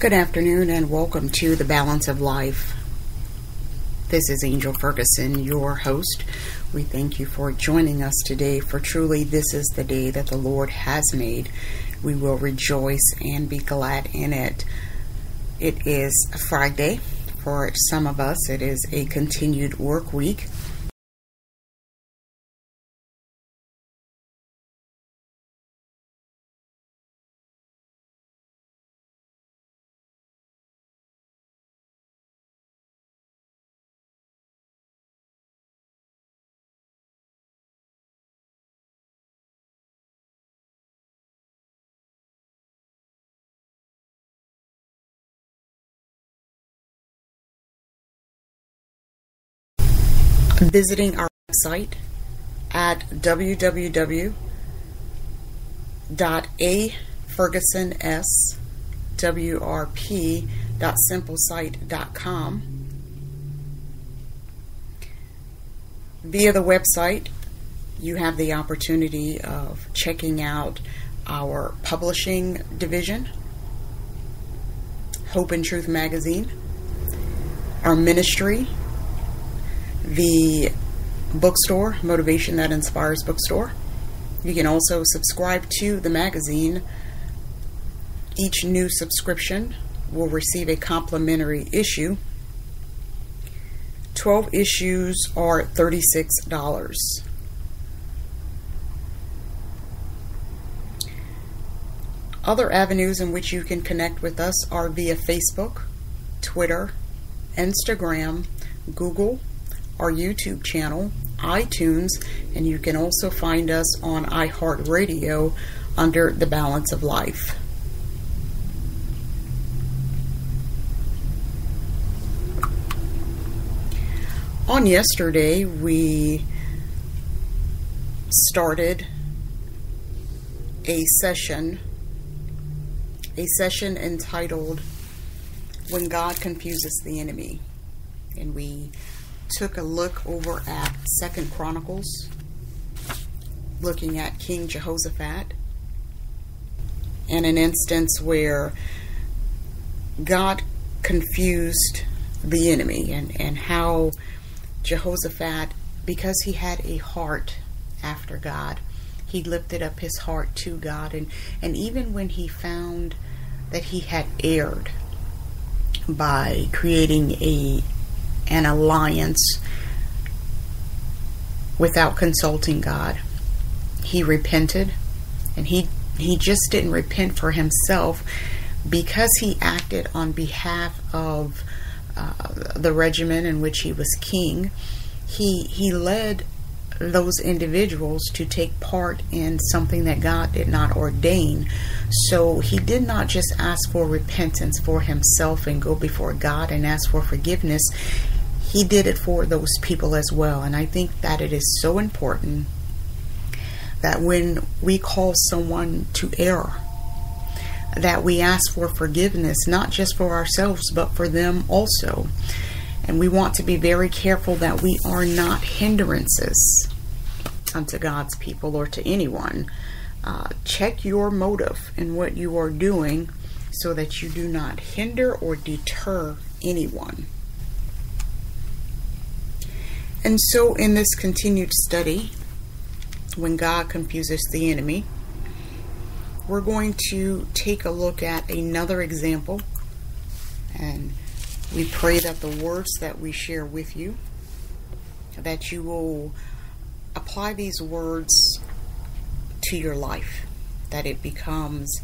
Good afternoon and welcome to The Balance of Life. This is Angel Ferguson, your host. We thank you for joining us today, for truly this is the day that the Lord has made. We will rejoice and be glad in it. It is a Friday. For some of us, it is a continued work week. Visiting our website at www.afergusonswrp.simplesite.com. Via the website, you have the opportunity of checking out our publishing division, Hope and Truth Magazine, our ministry, the bookstore, Motivation That Inspires Bookstore. You can also subscribe to the magazine. Each new subscription will receive a complimentary issue. 12 issues are $36. Other avenues in which you can connect with us are via Facebook, Twitter, Instagram, Google, our YouTube channel, iTunes, and you can also find us on iHeartRadio under The Balance of Life. On yesterday, we started a session, a session entitled When God Confuses the Enemy. And we took a look over at Second Chronicles, looking at King Jehoshaphat, and an instance where God confused the enemy and, and how Jehoshaphat, because he had a heart after God, he lifted up his heart to God. And, and even when he found that he had erred by creating a an alliance without consulting God. He repented and he he just didn't repent for himself because he acted on behalf of uh, the regiment in which he was king. He he led those individuals to take part in something that God did not ordain. So he did not just ask for repentance for himself and go before God and ask for forgiveness he did it for those people as well. And I think that it is so important that when we call someone to error, that we ask for forgiveness, not just for ourselves, but for them also. And we want to be very careful that we are not hindrances unto God's people or to anyone. Uh, check your motive in what you are doing so that you do not hinder or deter anyone. And so, in this continued study, when God confuses the enemy, we're going to take a look at another example. And we pray that the words that we share with you, that you will apply these words to your life, that it becomes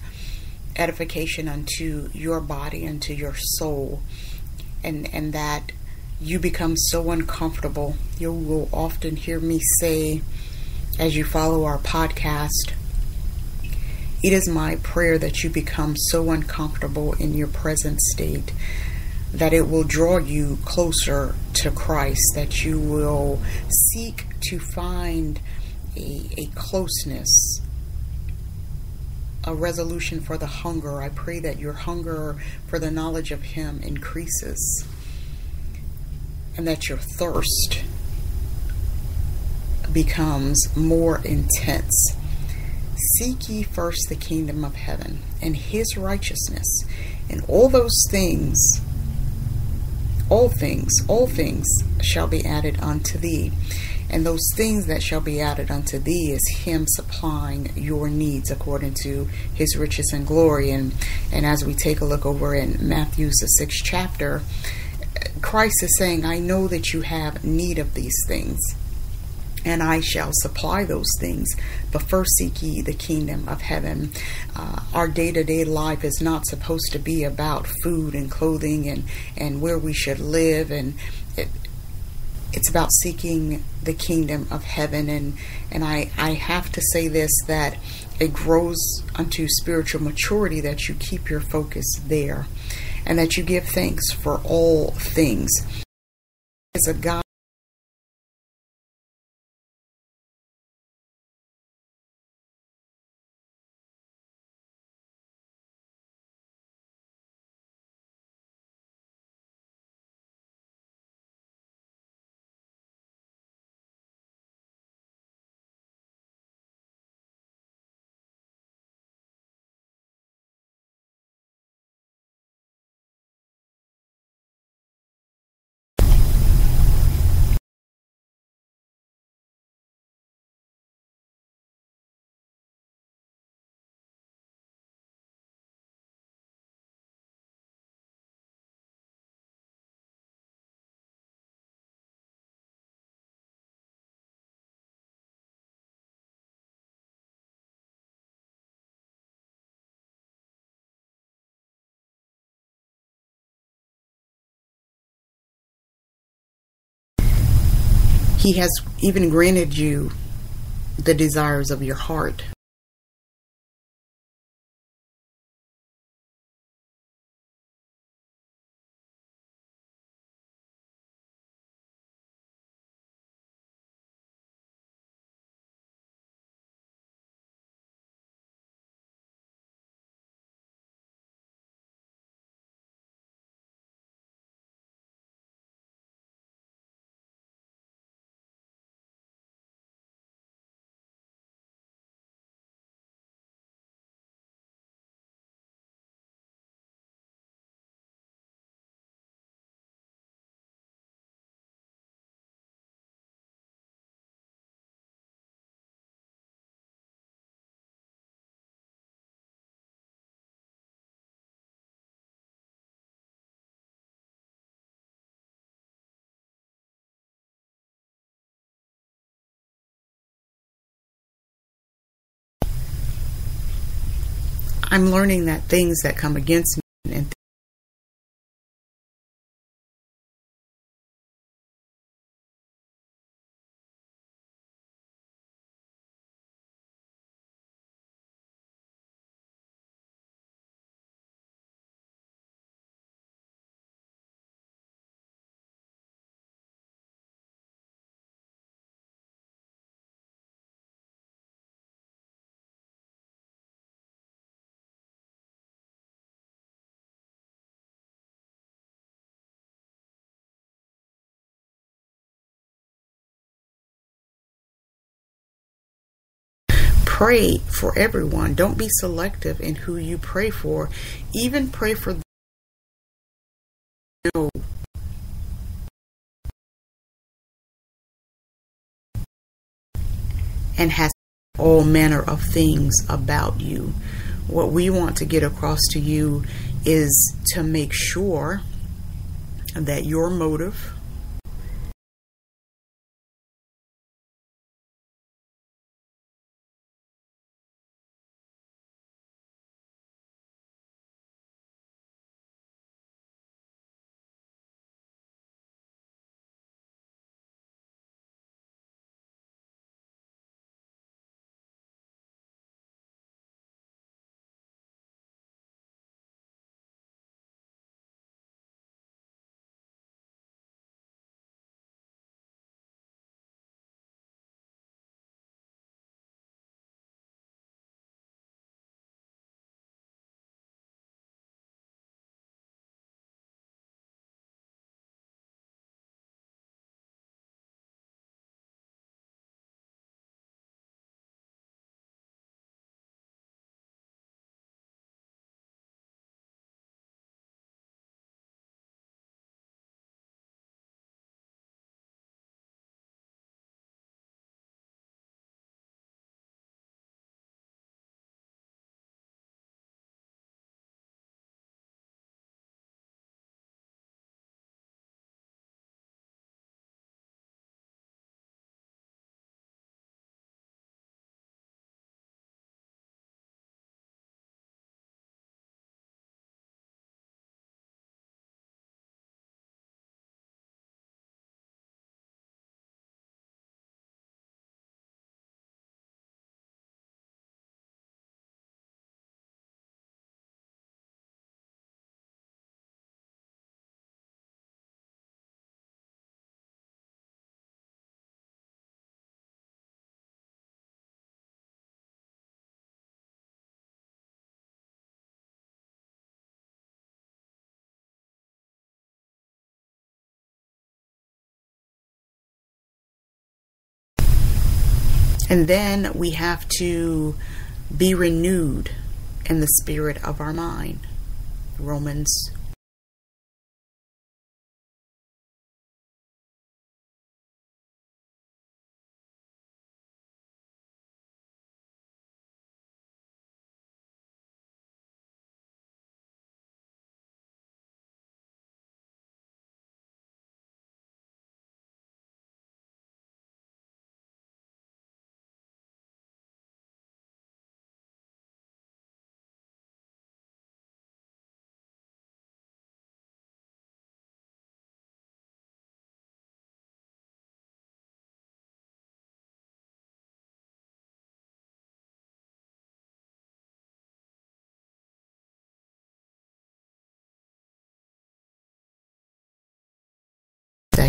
edification unto your body, unto your soul, and, and that you become so uncomfortable. You will often hear me say, as you follow our podcast, it is my prayer that you become so uncomfortable in your present state that it will draw you closer to Christ, that you will seek to find a, a closeness, a resolution for the hunger. I pray that your hunger for the knowledge of Him increases and that your thirst becomes more intense. Seek ye first the kingdom of heaven and his righteousness, And all those things, all things, all things shall be added unto thee. And those things that shall be added unto thee is Him supplying your needs according to His riches and glory. And and as we take a look over in Matthew's the sixth chapter, Christ is saying, I know that you have need of these things and I shall supply those things. But first seek ye the kingdom of heaven. Uh, our day to day life is not supposed to be about food and clothing and, and where we should live. And it, it's about seeking the kingdom of heaven. And, and I, I have to say this that it grows unto spiritual maturity that you keep your focus there and that you give thanks for all things. As a God He has even granted you the desires of your heart. I'm learning that things that come against me and pray for everyone. Don't be selective in who you pray for. Even pray for know and has all manner of things about you. What we want to get across to you is to make sure that your motive And then we have to be renewed in the spirit of our mind. Romans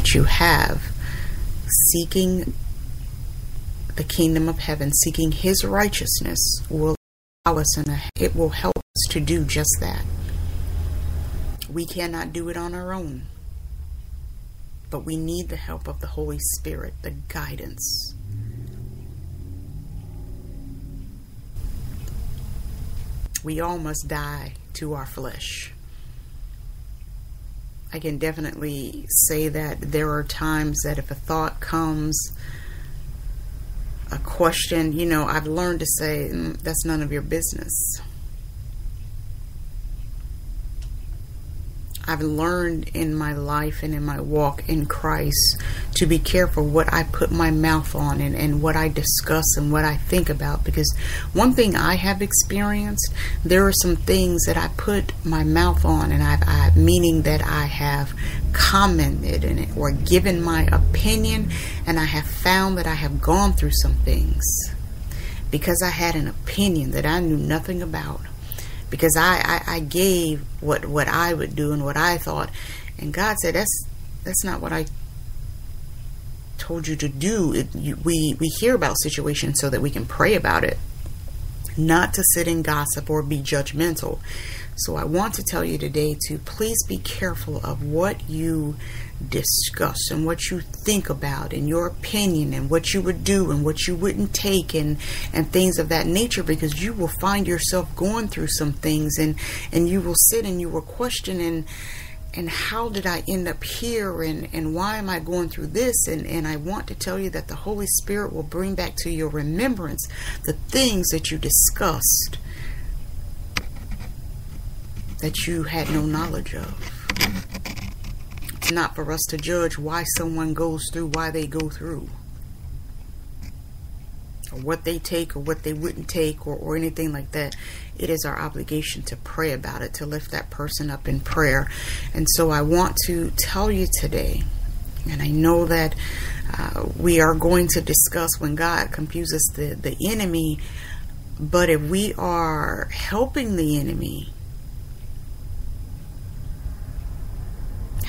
that you have seeking the kingdom of heaven, seeking his righteousness will allow us and it will help us to do just that. We cannot do it on our own. But we need the help of the Holy Spirit, the guidance. We all must die to our flesh. I can definitely say that there are times that if a thought comes, a question, you know, I've learned to say, mm, that's none of your business. I've learned in my life and in my walk in Christ to be careful what I put my mouth on and, and what I discuss and what I think about. Because one thing I have experienced, there are some things that I put my mouth on, and I've, I, meaning that I have commented in it or given my opinion, and I have found that I have gone through some things because I had an opinion that I knew nothing about because I, I, I gave what what I would do and what I thought, and God said that's that's not what I told you to do. It, you, we we hear about situations so that we can pray about it, not to sit and gossip or be judgmental. So I want to tell you today to please be careful of what you discuss and what you think about and your opinion and what you would do and what you wouldn't take and and things of that nature because you will find yourself going through some things and and you will sit and you will question and and how did I end up here and, and why am I going through this and, and I want to tell you that the Holy Spirit will bring back to your remembrance the things that you discussed that you had no knowledge of. Not for us to judge why someone goes through why they go through. Or what they take or what they wouldn't take or, or anything like that. It is our obligation to pray about it, to lift that person up in prayer. And so I want to tell you today, and I know that uh, we are going to discuss when God confuses the, the enemy, but if we are helping the enemy,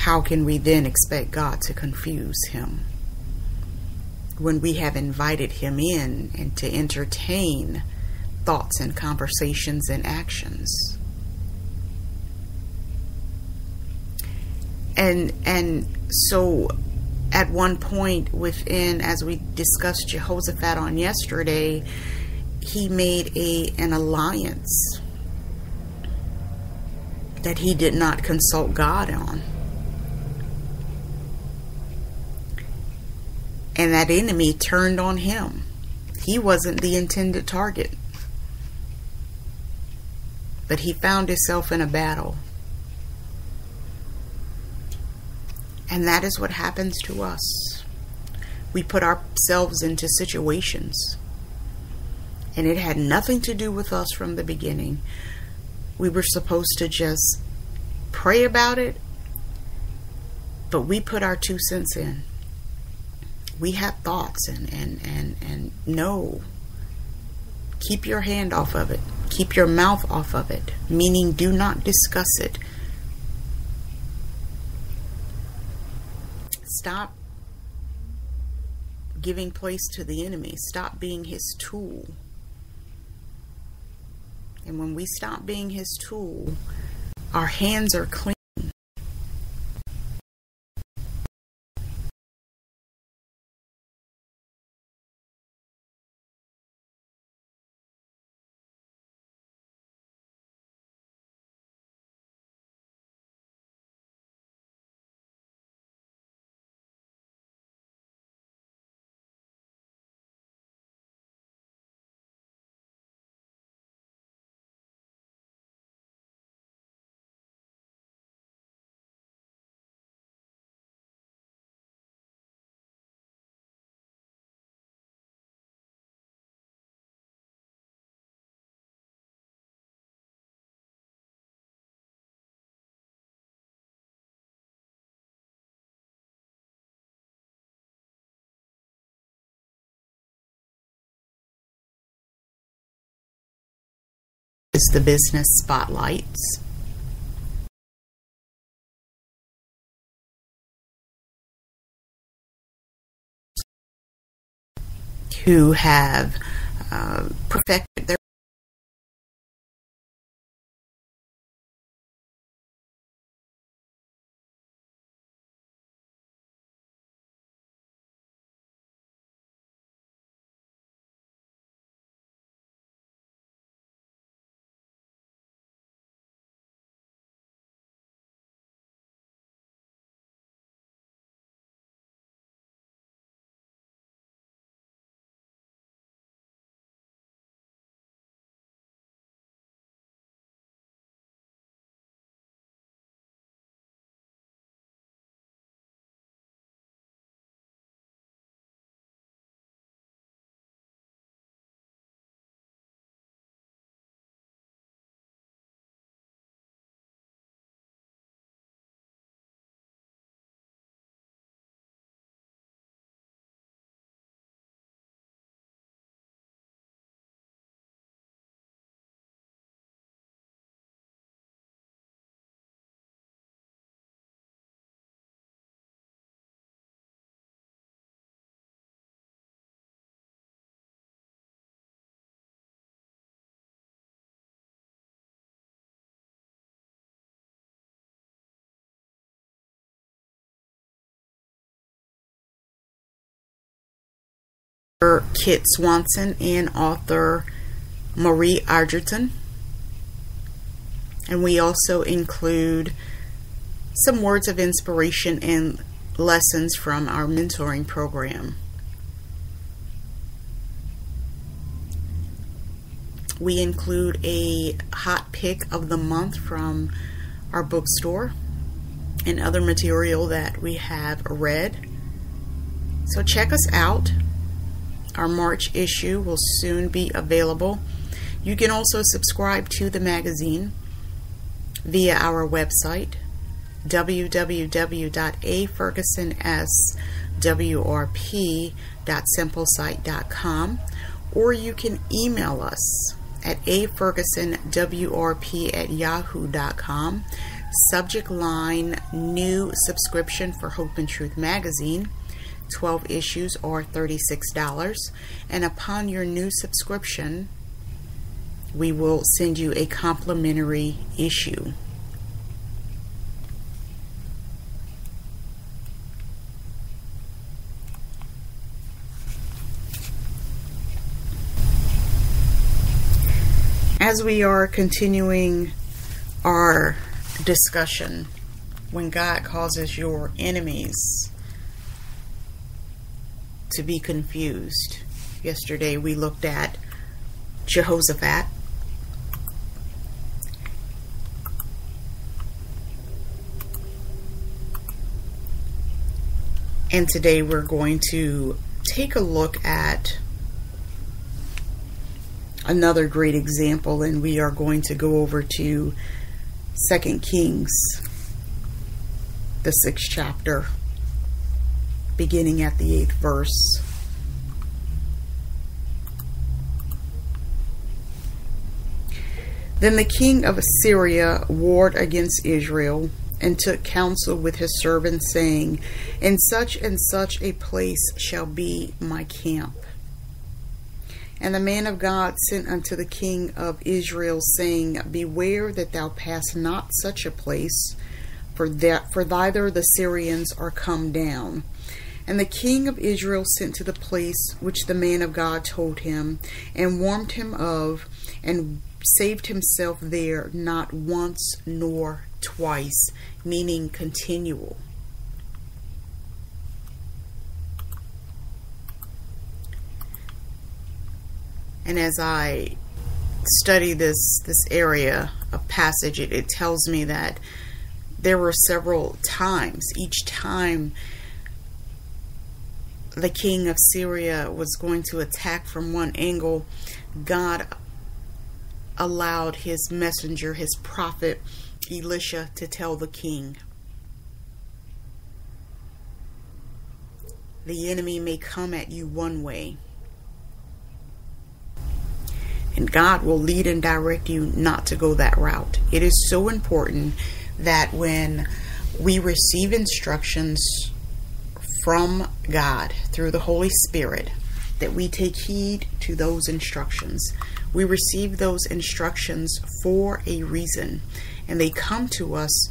how can we then expect God to confuse him? When we have invited him in and to entertain thoughts and conversations and actions. And and so at one point within as we discussed Jehoshaphat on yesterday, he made a an alliance that he did not consult God on. And that enemy turned on him. He wasn't the intended target. But he found himself in a battle. And that is what happens to us. We put ourselves into situations. And it had nothing to do with us from the beginning. We were supposed to just pray about it, but we put our two cents in we have thoughts and and and and no. Keep your hand off of it. Keep your mouth off of it. Meaning do not discuss it. Stop giving place to the enemy. Stop being his tool. And when we stop being his tool our hands are clean is the business spotlights. Who have uh, perfected their Kit Swanson and author Marie Argerton. And we also include some words of inspiration and lessons from our mentoring program. We include a hot pick of the month from our bookstore and other material that we have read. So check us out. Our March issue will soon be available. You can also subscribe to the magazine via our website www.afergusonswrp.simplesite.com or you can email us at afergusonwrp at yahoo.com subject line new subscription for Hope and Truth magazine 12 issues or $36. And upon your new subscription, we will send you a complimentary issue. As we are continuing our discussion, when God causes your enemies to be confused. Yesterday we looked at Jehoshaphat. And today we're going to take a look at another great example, and we are going to go over to Second Kings, the sixth chapter beginning at the eighth verse. Then the king of Assyria warred against Israel and took counsel with his servants, saying, In such and such a place shall be my camp. And the man of God sent unto the king of Israel, saying, Beware that thou pass not such a place, for that for thither the Syrians are come down. And the king of Israel sent to the place which the man of God told him, and warned him of, and saved himself there not once nor twice, meaning continual. And as I study this this area of passage, it, it tells me that there were several times. Each time the king of Syria was going to attack from one angle, God allowed his messenger, his prophet Elisha, to tell the king. The enemy may come at you one way, And God will lead and direct you not to go that route. It is so important that when we receive instructions from God through the Holy Spirit, that we take heed to those instructions. We receive those instructions for a reason, and they come to us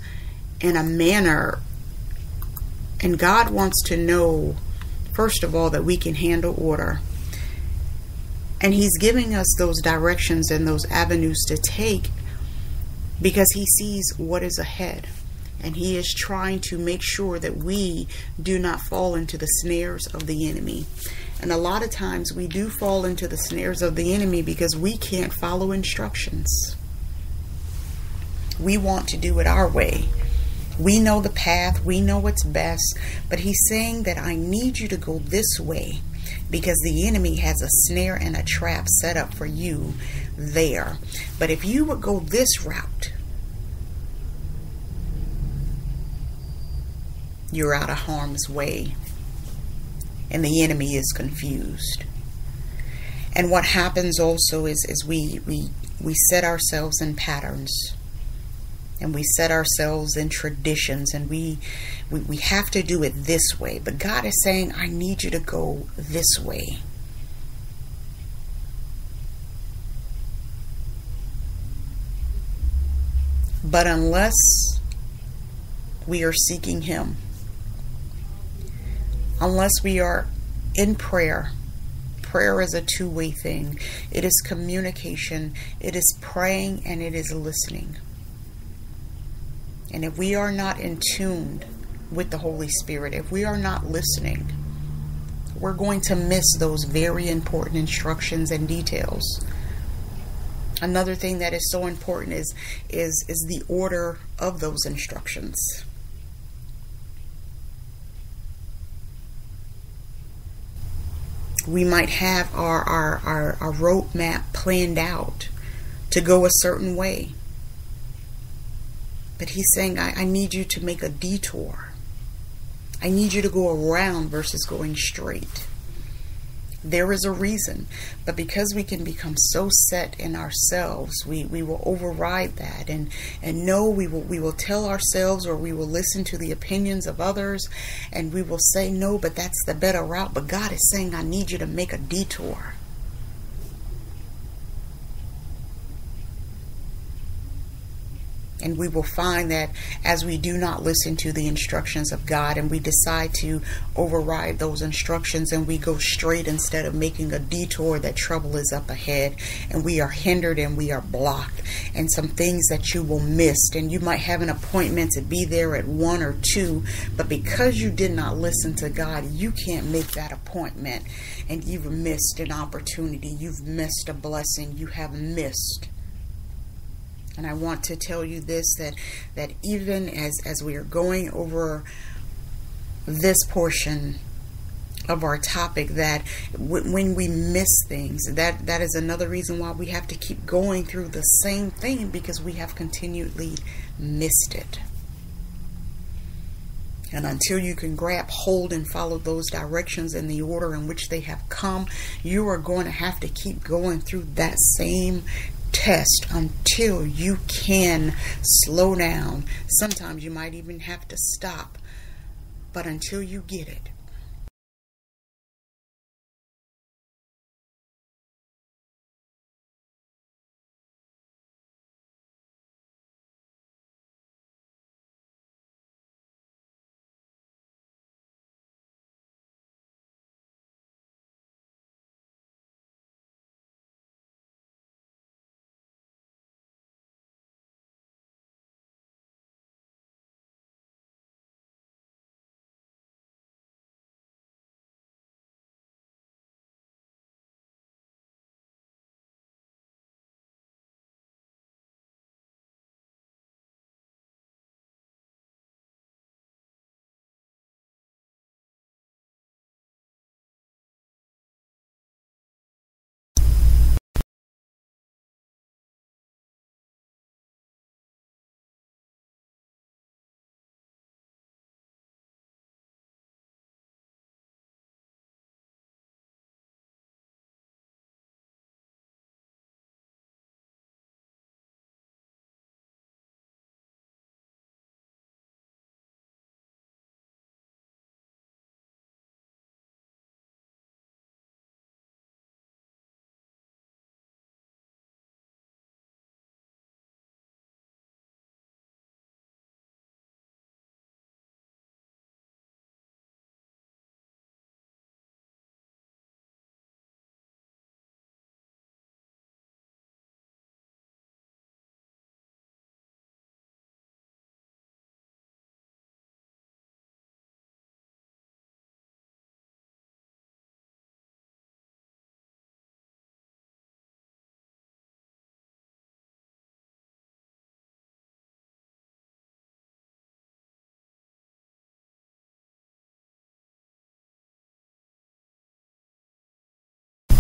in a manner. And God wants to know, first of all, that we can handle order. And He's giving us those directions and those avenues to take because He sees what is ahead. And He is trying to make sure that we do not fall into the snares of the enemy. And a lot of times we do fall into the snares of the enemy because we can't follow instructions. We want to do it our way. We know the path, we know what's best, but he's saying that I need you to go this way because the enemy has a snare and a trap set up for you there. But if you would go this route, you're out of harm's way. And the enemy is confused. And what happens also is, is we, we, we set ourselves in patterns. And we set ourselves in traditions. And we, we we have to do it this way. But god is saying i need you to go this way. But unless we are seeking him unless we are in prayer prayer is a two-way thing it is communication it is praying and it is listening and if we are not in tune with the Holy Spirit, if we are not listening, we're going to miss those very important instructions and details. Another thing that is so important is is is the order of those instructions. We might have our, our, our, our roadmap planned out to go a certain way but he's saying, I, I need you to make a detour. I need you to go around versus going straight. There is a reason, but because we can become so set in ourselves, we, we will override that and, and no, we will we will tell ourselves or we will listen to the opinions of others and we will say no, but that's the better route. But God is saying, I need you to make a detour. And we will find that as we do not listen to the instructions of God and we decide to override those instructions and we go straight instead of making a detour, that trouble is up ahead and we are hindered and we are blocked. And some things that you will miss. And you might have an appointment to be there at one or two, but because you did not listen to God, you can't make that appointment. And you've missed an opportunity. You've missed a blessing. You have missed and I want to tell you this that that even as as we are going over this portion of our topic that when we miss things that that is another reason why we have to keep going through the same thing because we have continually missed it. And until you can grab hold and follow those directions in the order in which they have come, you are going to have to keep going through that same test until you can slow down. Sometimes you might even have to stop, but until you get it,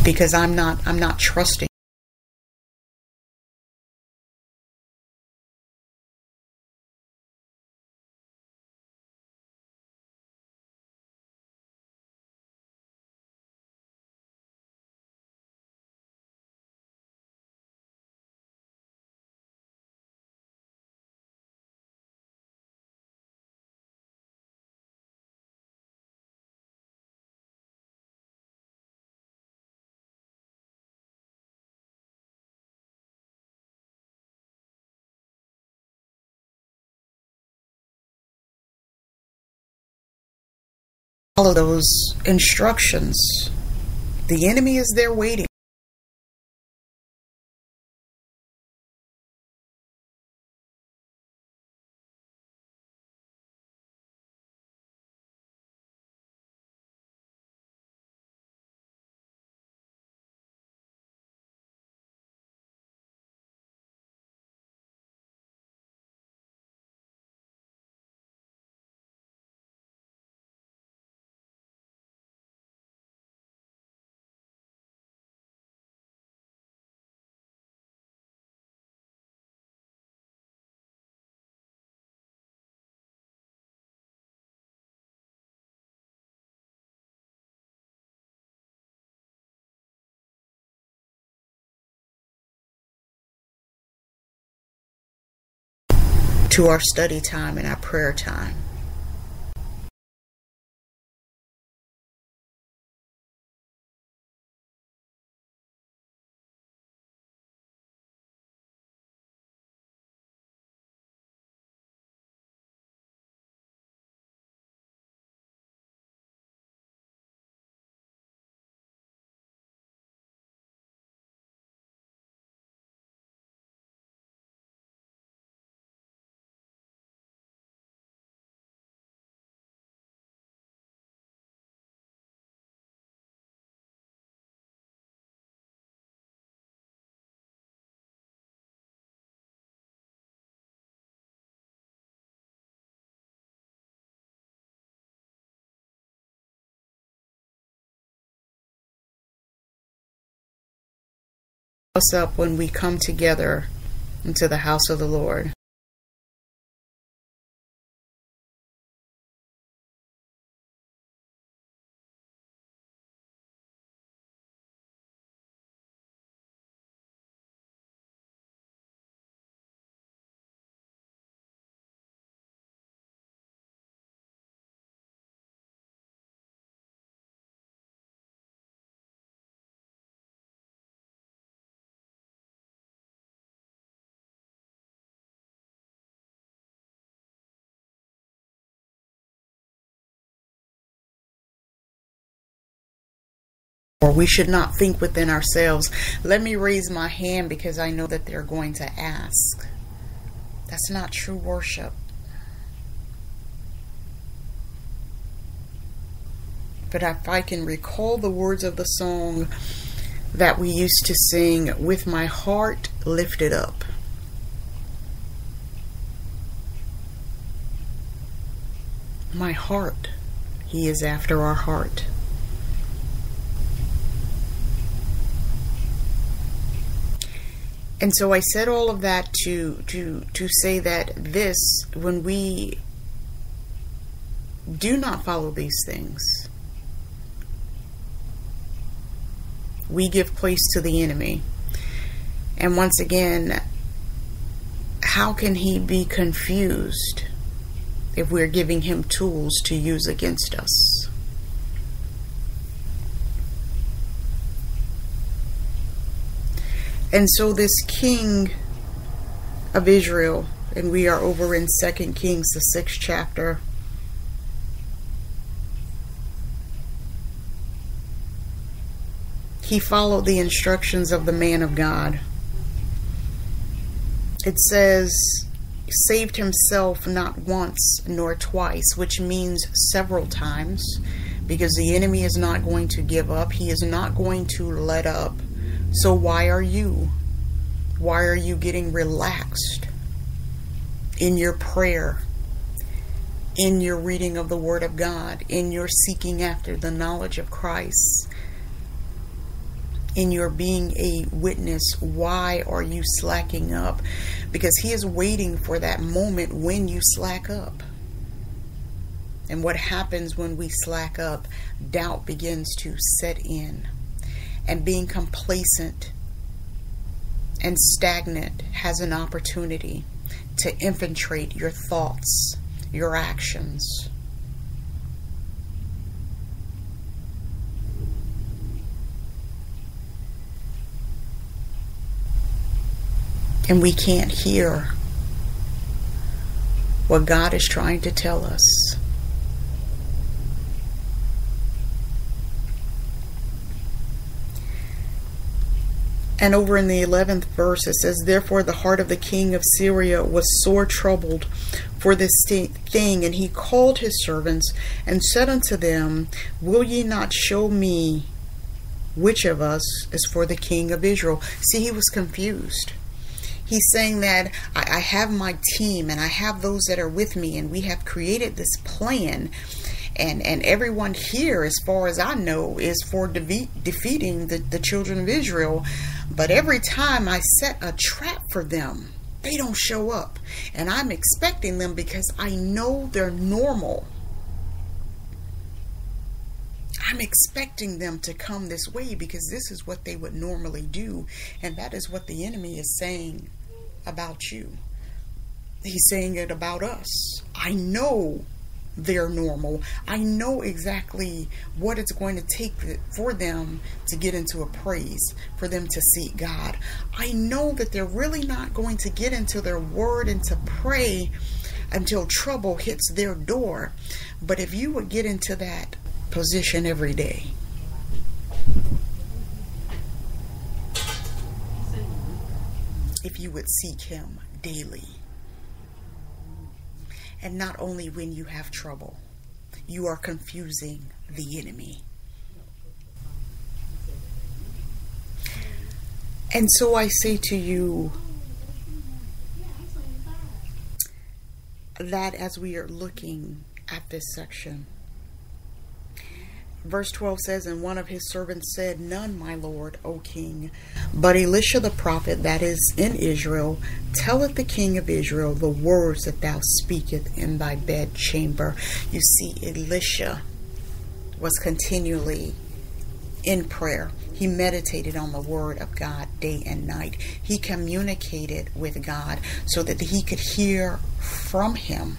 because I'm not I'm not trusting follow those instructions. The enemy is there waiting. To our study time and our prayer time. Us up when we come together into the house of the Lord. Or we should not think within ourselves, let me raise my hand because I know that they're going to ask. That's not true worship. But if I can recall the words of the song that we used to sing, with my heart lifted up. My heart, He is after our heart. And so I said all of that to to to say that this when we do not follow these things we give place to the enemy. And once again how can he be confused if we're giving him tools to use against us And so this king of Israel, and we are over in Second Kings, the sixth chapter. He followed the instructions of the man of God. It says, saved himself not once nor twice, which means several times, because the enemy is not going to give up. He is not going to let up so why are you? Why are you getting relaxed in your prayer, in your reading of the Word of God, in your seeking after the knowledge of Christ? in your being a witness, why are you slacking up? Because He is waiting for that moment when you slack up. And what happens when we slack up? Doubt begins to set in. And being complacent and stagnant has an opportunity to infiltrate your thoughts, your actions. And we can't hear what God is trying to tell us. And over in the 11th verse, it says, Therefore the heart of the king of Syria was sore troubled for this thing, and he called his servants and said unto them, Will ye not show me which of us is for the king of Israel? See, he was confused. He's saying that I, I have my team and I have those that are with me, and we have created this plan and and everyone here as far as i know is for defeating the, the children of israel but every time i set a trap for them they don't show up. And i'm expecting them because i know they're normal. I'm expecting them to come this way because this is what they would normally do. And that is what the enemy is saying about you. He's saying it about us. I know they're normal. I know exactly what it's going to take for them to get into a praise, for them to seek God. I know that they're really not going to get into their word and to pray until trouble hits their door. But if you would get into that position every day, if you would seek Him daily, and not only when you have trouble, you are confusing the enemy. And so I say to you that as we are looking at this section, Verse 12 says, And one of his servants said, None, my lord, O king. But Elisha the prophet that is in Israel telleth the king of Israel the words that thou speakest in thy bedchamber. You see, Elisha was continually in prayer. He meditated on the word of God day and night. He communicated with God so that he could hear from him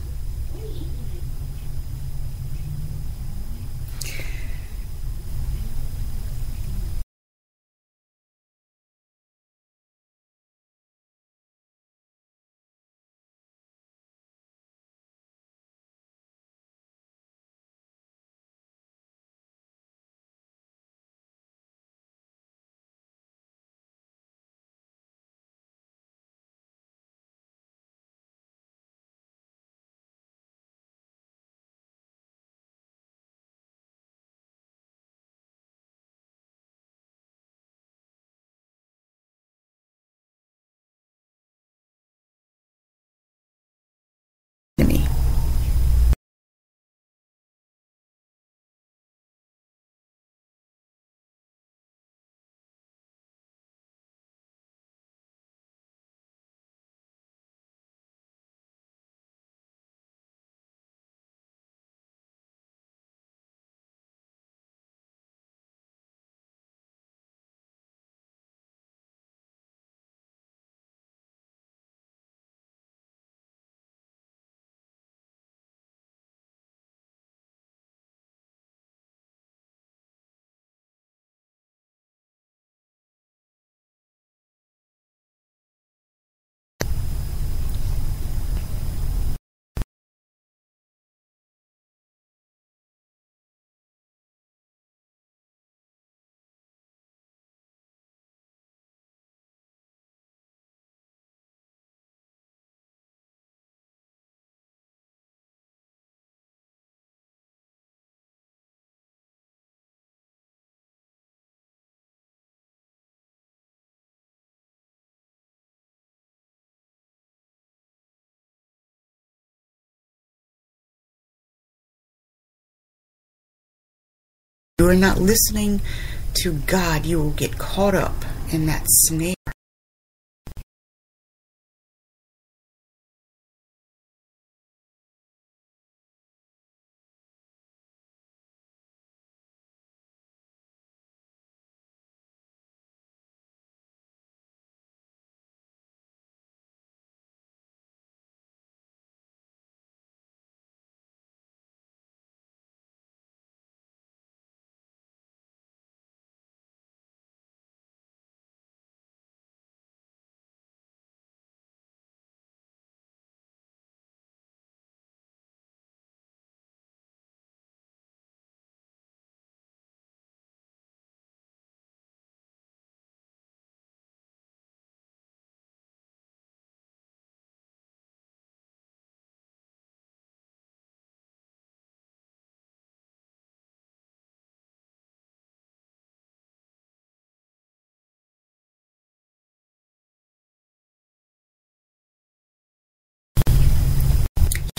You are not listening to God, you will get caught up in that snare.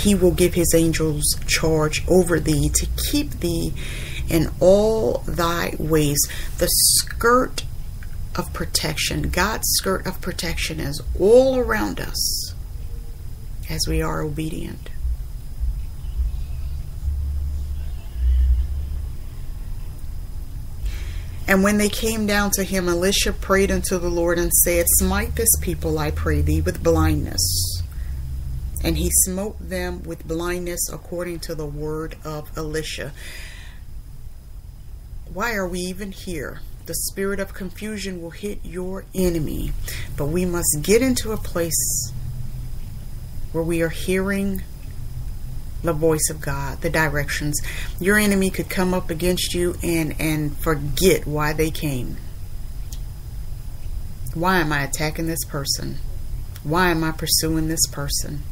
He will give his angels charge over thee to keep thee in all thy ways. The skirt of protection, God's skirt of protection, is all around us as we are obedient. And when they came down to him, Elisha prayed unto the Lord and said, Smite this people, I pray thee, with blindness and he smote them with blindness according to the word of Elisha. Why are we even here? The spirit of confusion will hit your enemy, but we must get into a place where we are hearing the voice of God, the directions. Your enemy could come up against you and and forget why they came. Why am I attacking this person? Why am I pursuing this person?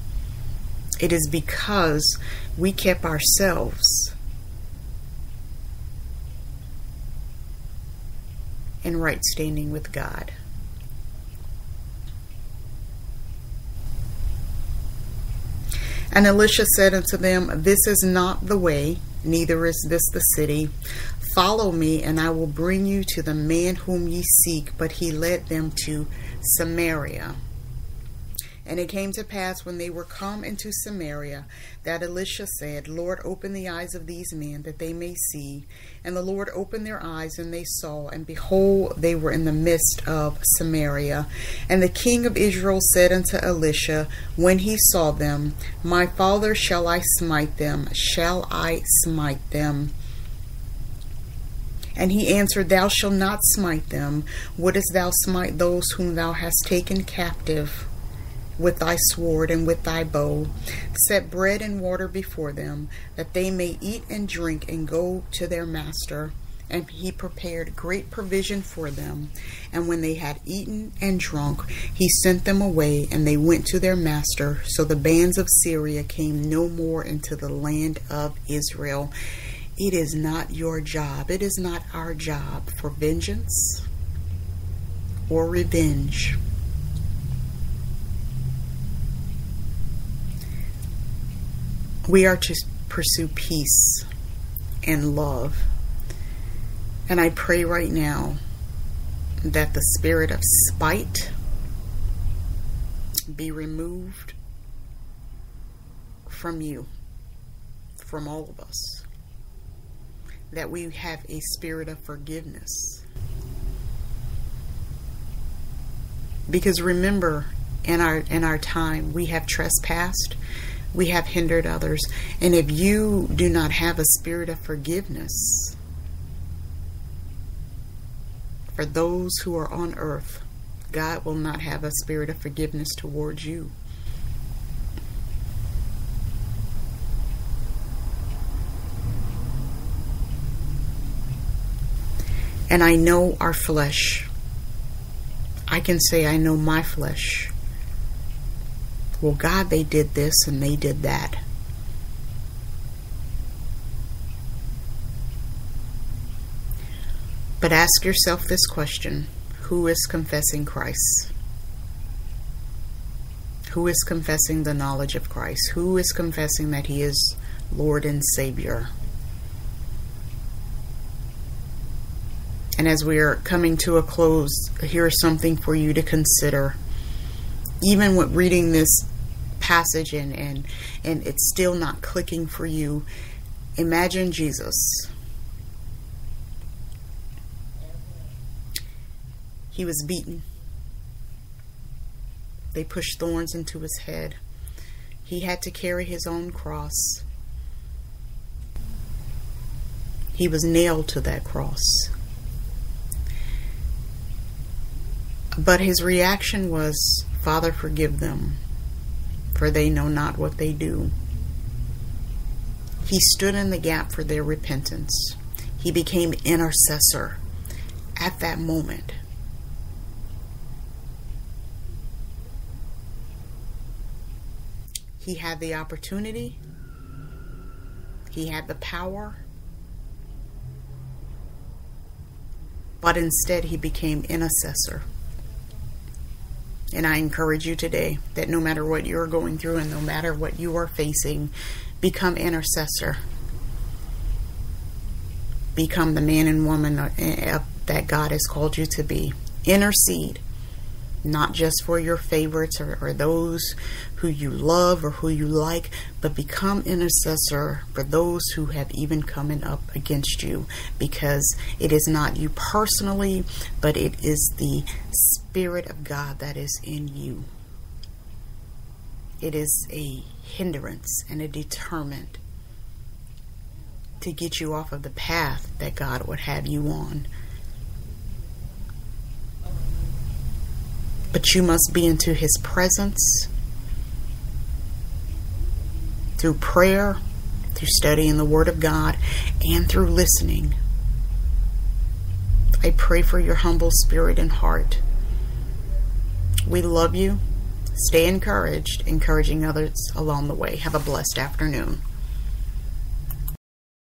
It is because we kept ourselves in right standing with God. And Elisha said unto them, This is not the way, neither is this the city. Follow me, and I will bring you to the man whom ye seek. But he led them to Samaria. And it came to pass when they were come into Samaria that Elisha said, Lord, open the eyes of these men that they may see. And the Lord opened their eyes, and they saw, and behold, they were in the midst of Samaria. And the king of Israel said unto Elisha, when he saw them, My father, shall I smite them? Shall I smite them? And he answered, Thou shalt not smite them. Wouldest thou smite those whom thou hast taken captive? With thy sword and with thy bow. Set bread and water before them, that they may eat and drink and go to their master. And he prepared great provision for them. And when they had eaten and drunk, he sent them away, and they went to their master. So the bands of Syria came no more into the land of Israel. It is not your job, it is not our job for vengeance or revenge. We are to pursue peace and love. And I pray right now that the spirit of spite be removed from you, from all of us. That we have a spirit of forgiveness. Because remember, in our in our time, we have trespassed we have hindered others. And if you do not have a spirit of forgiveness for those who are on earth, God will not have a spirit of forgiveness towards you. And I know our flesh. I can say, I know my flesh well, God, they did this and they did that. But ask yourself this question Who is confessing Christ? Who is confessing the knowledge of Christ? Who is confessing that He is Lord and Savior? And as we are coming to a close, here's something for you to consider. Even with reading this passage and, and, and it's still not clicking for you, imagine Jesus. He was beaten. They pushed thorns into his head. He had to carry his own cross. He was nailed to that cross. But his reaction was, Father, forgive them, for they know not what they do. He stood in the gap for their repentance. He became intercessor at that moment. He had the opportunity, he had the power, but instead he became intercessor. And I encourage you today that no matter what you're going through and no matter what you are facing, become intercessor. Become the man and woman uh, uh, that God has called you to be. Intercede not just for your favorites or, or, those who you love or who you like, but become intercessor for those who have even coming up against you because it is not you personally, but it is the Spirit of God that is in you. It is a hindrance and a deterrent to get you off of the path that God would have you on. But you must be into His presence through prayer, through studying the Word of God, and through listening. I pray for your humble spirit and heart. We love you. Stay encouraged, encouraging others along the way. Have a blessed afternoon.